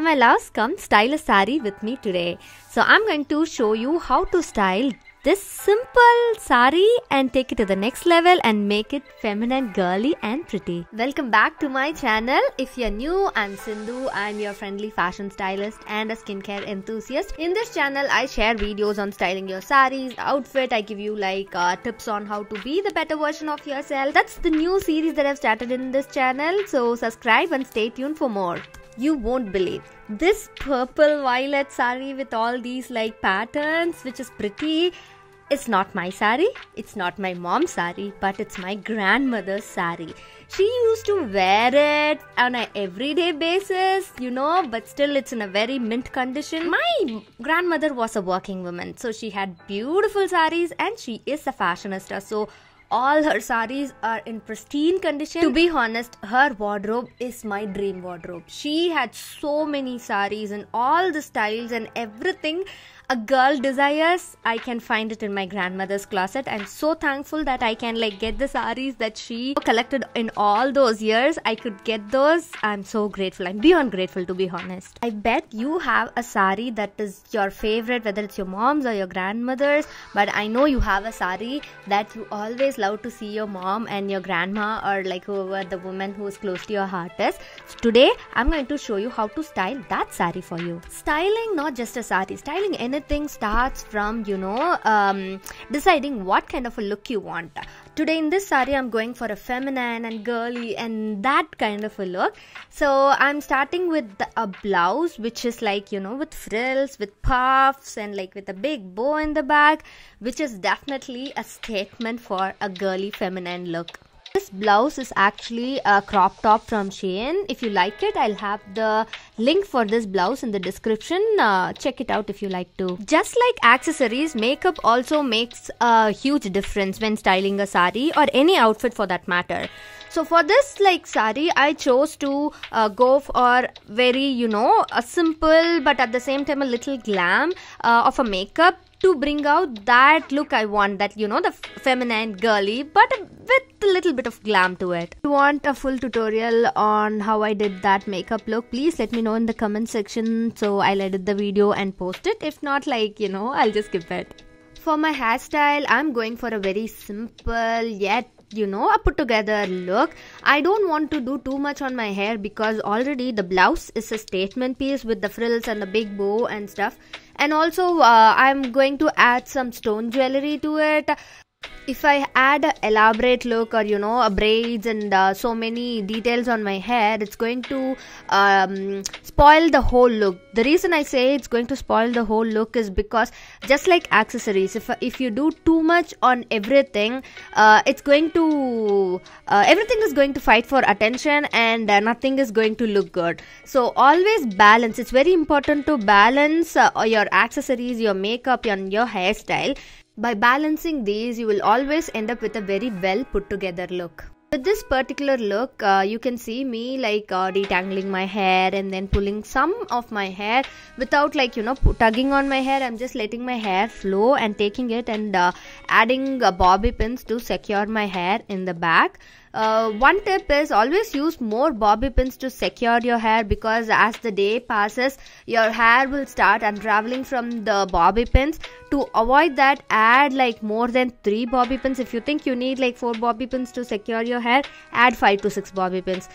my loves, come style a sari with me today. So I'm going to show you how to style this simple sari and take it to the next level and make it feminine, girly and pretty. Welcome back to my channel. If you're new, I'm Sindhu. I'm your friendly fashion stylist and a skincare enthusiast. In this channel, I share videos on styling your saris, outfit. I give you like uh, tips on how to be the better version of yourself. That's the new series that I've started in this channel. So subscribe and stay tuned for more you won't believe. This purple violet sari with all these like patterns which is pretty it's not my sari. It's not my mom's sari but it's my grandmother's sari. She used to wear it on an everyday basis you know but still it's in a very mint condition. My grandmother was a working woman so she had beautiful saris and she is a fashionista. So all her saris are in pristine condition. To be honest, her wardrobe is my dream wardrobe. She had so many saris and all the styles and everything a girl desires. I can find it in my grandmother's closet. I'm so thankful that I can like get the saris that she collected in all those years. I could get those. I'm so grateful. I'm beyond grateful to be honest. I bet you have a sari that is your favorite, whether it's your mom's or your grandmother's. But I know you have a sari that you always love to see your mom and your grandma or like whoever the woman who is close to your heart is. So today I'm going to show you how to style that sari for you. Styling not just a sari, styling anything everything starts from you know um, deciding what kind of a look you want. Today in this sari i'm going for a feminine and girly and that kind of a look. So i'm starting with a blouse which is like you know with frills with puffs and like with a big bow in the back which is definitely a statement for a girly feminine look blouse is actually a crop top from Shein. If you like it, I'll have the link for this blouse in the description. Uh, check it out if you like to. Just like accessories, makeup also makes a huge difference when styling a sari or any outfit for that matter. So for this like sari, I chose to uh, go for very you know a simple but at the same time a little glam uh, of a makeup to bring out that look I want that you know the feminine girly but with a little bit of glam to it. If you want a full tutorial on how I did that makeup look please let me know in the comment section so I'll edit the video and post it if not like you know I'll just skip it. For my hairstyle I'm going for a very simple yet you know a put together look. I don't want to do too much on my hair because already the blouse is a statement piece with the frills and the big bow and stuff. And also uh, i'm going to add some stone jewelry to it if I add elaborate look or you know braids and uh, so many details on my hair it's going to um, spoil the whole look. The reason I say it's going to spoil the whole look is because just like accessories if, if you do too much on everything uh, it's going to uh, everything is going to fight for attention and uh, nothing is going to look good. So always balance. It's very important to balance uh, your accessories your makeup and your hairstyle by balancing these, you will always end up with a very well put together look. With this particular look, uh, you can see me like uh, detangling my hair and then pulling some of my hair without like you know tugging on my hair. I'm just letting my hair flow and taking it and uh, adding uh, bobby pins to secure my hair in the back. Uh, one tip is always use more bobby pins to secure your hair because as the day passes your hair will start unraveling from the bobby pins. To avoid that add like more than 3 bobby pins. If you think you need like 4 bobby pins to secure your hair add 5 to 6 bobby pins.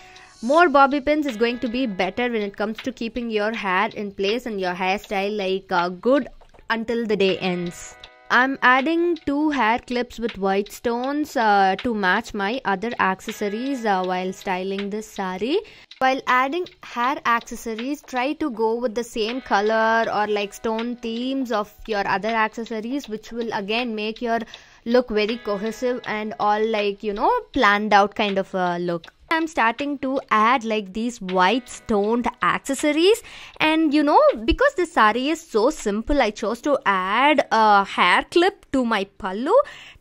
More bobby pins is going to be better when it comes to keeping your hair in place and your hairstyle like uh, good until the day ends I'm adding two hair clips with white stones uh, to match my other accessories uh, while styling this sari. While adding hair accessories, try to go with the same color or like stone themes of your other accessories which will again make your look very cohesive and all like you know planned out kind of a look. I'm starting to add like these white stoned accessories and you know because the sari is so simple I chose to add a hair clip to my pallu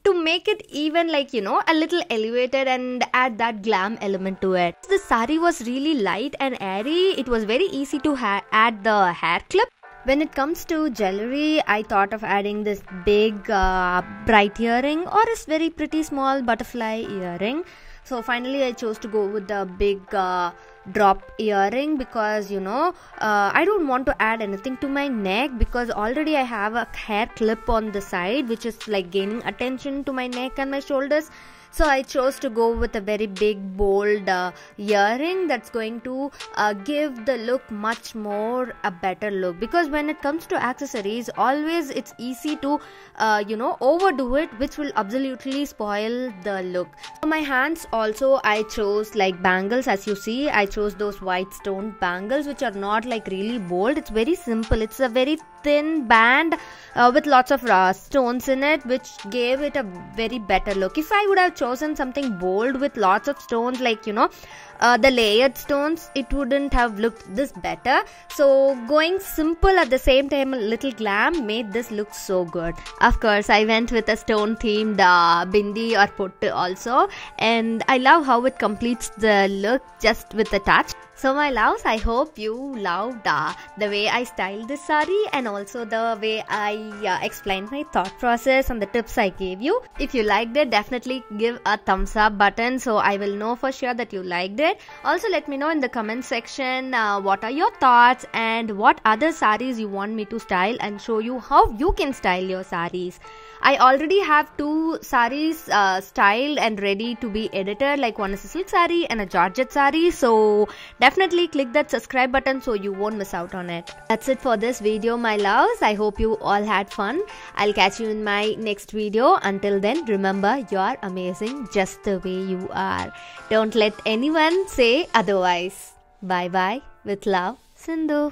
to make it even like you know a little elevated and add that glam element to it. The sari was really light and airy it was very easy to add the hair clip when it comes to jewelry, I thought of adding this big uh, bright earring or a very pretty small butterfly earring. So finally, I chose to go with the big uh, drop earring because you know uh, I don't want to add anything to my neck because already I have a hair clip on the side which is like gaining attention to my neck and my shoulders. So I chose to go with a very big bold uh, earring that's going to uh, give the look much more a better look. Because when it comes to accessories always it's easy to uh, you know overdo it which will absolutely spoil the look. For my hands also I chose like bangles as you see. I chose those white stone bangles which are not like really bold. It's very simple. It's a very thin band uh, with lots of uh, stones in it which gave it a very better look. If I would have chosen something bold with lots of stones like you know uh, the layered stones it wouldn't have looked this better. So going simple at the same time a little glam made this look so good. Of course i went with a stone themed uh, bindi or puttu also. And i love how it completes the look just with a touch so my loves, I hope you loved uh, the way I styled this sari and also the way I uh, explained my thought process and the tips I gave you. If you liked it, definitely give a thumbs up button so I will know for sure that you liked it. Also let me know in the comment section uh, what are your thoughts and what other saris you want me to style and show you how you can style your saris. I already have two saris uh, styled and ready to be edited like one is a silk sari and a georgette sari so definitely click that subscribe button so you won't miss out on it. That's it for this video my loves. I hope you all had fun. I'll catch you in my next video. Until then remember you're amazing just the way you are. Don't let anyone say otherwise. Bye bye with love Sindhu.